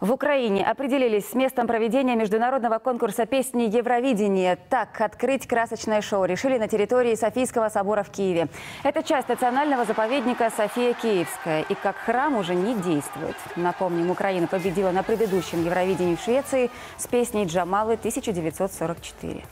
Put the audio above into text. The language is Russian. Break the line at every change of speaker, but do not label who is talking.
В Украине определились с местом проведения международного конкурса песни «Евровидение». Так, открыть красочное шоу решили на территории Софийского собора в Киеве. Это часть национального заповедника София Киевская. И как храм уже не действует. Напомним, Украина победила на предыдущем Евровидении в Швеции с песней «Джамалы» 1944.